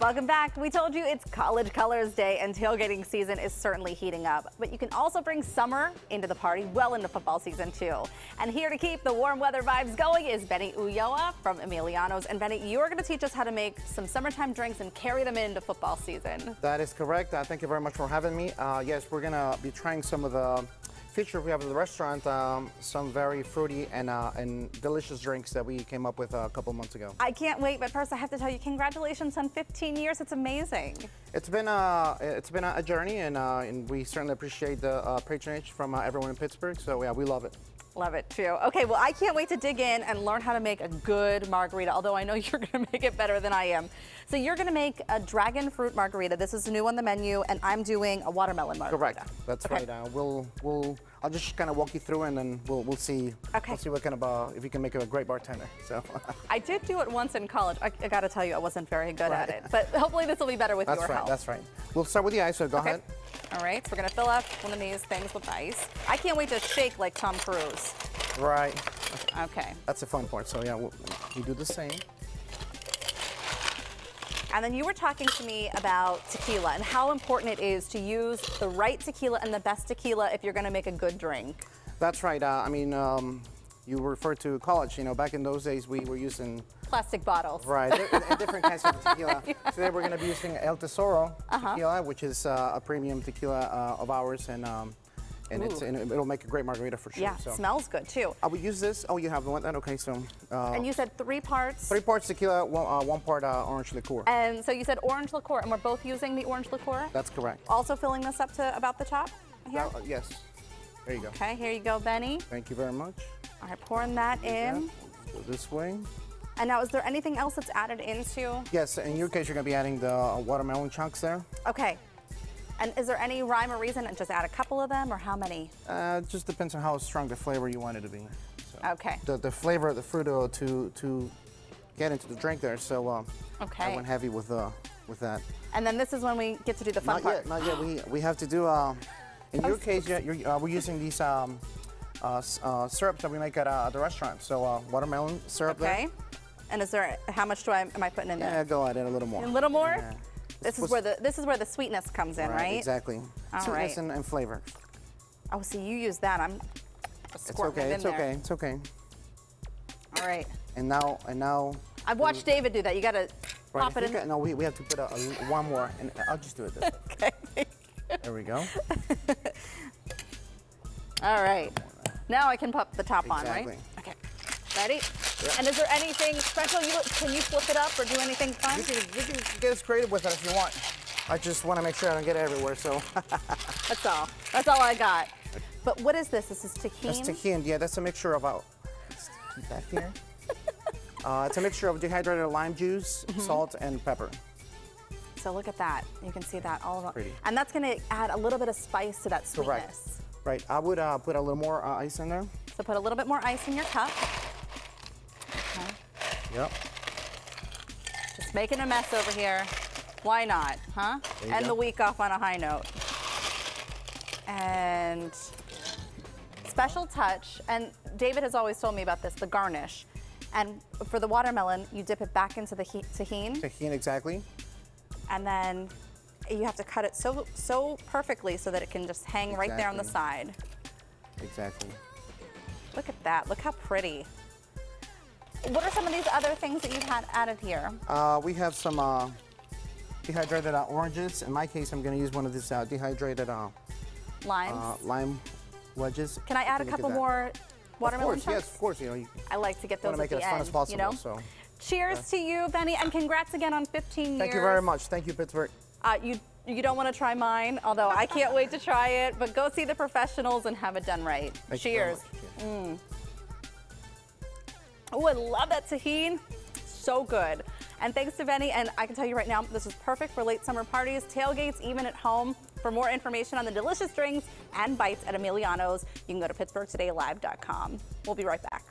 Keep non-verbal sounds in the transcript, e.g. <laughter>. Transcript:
Welcome back. We told you it's College Colors Day and tailgating season is certainly heating up. But you can also bring summer into the party well into football season too. And here to keep the warm weather vibes going is Benny Ulloa from Emiliano's. And Benny, you are going to teach us how to make some summertime drinks and carry them into football season. That is correct. Uh, thank you very much for having me. Uh, yes, we're going to be trying some of the feature we have at the restaurant, um, some very fruity and, uh, and delicious drinks that we came up with a couple months ago. I can't wait, but first I have to tell you, congratulations on 15 years. It's amazing. It's been a, it's been a journey, and, uh, and we certainly appreciate the uh, patronage from uh, everyone in Pittsburgh. So yeah, we love it. Love it too. Okay, well, I can't wait to dig in and learn how to make a good margarita, although I know <laughs> you're going to make it better than I am. So you're going to make a dragon fruit margarita. This is new on the menu, and I'm doing a watermelon margarita. Correct. That's okay. right. Uh, we'll we'll I'll just kind of walk you through, and then we'll we'll see. Okay. We'll see what kind of uh, if you can make a great bartender. So. <laughs> I did do it once in college. I, I got to tell you, I wasn't very good right. at it, but hopefully this will be better with that's your right, help. That's right. We'll start with the ice. So go okay. ahead. All right. So we're gonna fill up one of these things with ice. I can't wait to shake like Tom Cruise. Right. Okay. That's the fun part. So yeah, we'll, we do the same. And then you were talking to me about tequila and how important it is to use the right tequila and the best tequila if you're going to make a good drink. That's right. Uh, I mean, um, you refer to college. You know, back in those days, we were using plastic bottles. Right, and different kinds of tequila. <laughs> Today we're going to be using El Tesoro uh -huh. tequila, which is uh, a premium tequila uh, of ours, and um, and, it's, and it'll make a great margarita for sure. Yeah, so. smells good too. I would use this. Oh, you have the one. That okay, so. Uh, and you said three parts. Three parts tequila, one, uh, one part uh, orange liqueur. And so you said orange liqueur, and we're both using the orange liqueur. That's correct. Also filling this up to about the top here. Yes. There you go. Okay, here you go, Benny. Thank you very much. All right, pouring that in. Go this way. And now, is there anything else that's added into? Yes, in your case, you're going to be adding the uh, watermelon chunks there. Okay. And is there any rhyme or reason? And just add a couple of them, or how many? Uh, it just depends on how strong the flavor you want it to be. So okay. The, the flavor of the fruit to to get into the drink there. So uh, okay. I went heavy with uh, with that. And then this is when we get to do the fun not part. Yet, not yet. We we have to do. Uh, in your case, you're, uh, we're using these um, uh, uh, syrups that we make at, at the restaurant. So watermelon syrup. Okay. There. And is there how much do I am I putting in there? Yeah, go ahead, add a little more. A little more. Yeah. This is where the this is where the sweetness comes in, right? right? Exactly. All sweetness right. and, and, flavor. Oh, see, you use that. I'm It's okay. It's there. okay. It's okay. All right. And now, and now. I've watched we, David do that. You got to right, pop it in. Got, no, we, we have to put a, a, one more, and I'll just do it this way. <laughs> okay. There we go. <laughs> All right. Now I can pop the top exactly. on, right? Okay. Ready? And is there anything special? You can you flip it up or do anything fun? You can, you can get as creative with it if you want. I just want to make sure I don't get it everywhere, so. <laughs> that's all. That's all I got. But what is this? This is Tajín? That's Tajín, yeah. That's a mixture of, uh, keep that here. <laughs> uh, it's a mixture of dehydrated lime juice, mm -hmm. salt, and pepper. So look at that. You can see that all Pretty. And that's going to add a little bit of spice to that sweetness. Correct. Right. I would uh, put a little more uh, ice in there. So put a little bit more ice in your cup. Yep. Just making a mess over here. Why not, huh? End go. the week off on a high note. And special touch, and David has always told me about this, the garnish. And for the watermelon, you dip it back into the Tajín. Tajín, exactly. And then you have to cut it so so perfectly so that it can just hang exactly. right there on the side. Exactly. Look at that. Look how pretty. What are some of these other things that you've had added here? Uh, we have some uh, dehydrated uh, oranges. In my case, I'm going to use one of these uh, dehydrated uh, limes. Uh, lime wedges. Can I add a couple more watermelon Of course, chunks? yes, of course. You know, you I like to get those want to make at it as fun as possible. You know? So. Cheers to you, Benny, and congrats again on 15 years. Thank you very much. Thank you, Pittsburgh. Uh, you you don't want to try mine, although I can't wait to try it. But go see the professionals and have it done right. Thank Cheers. Oh, I love that Tajín. So good. And thanks to Benny, and I can tell you right now, this is perfect for late summer parties, tailgates, even at home. For more information on the delicious drinks and bites at Emiliano's, you can go to PittsburghTodayLive.com. We'll be right back.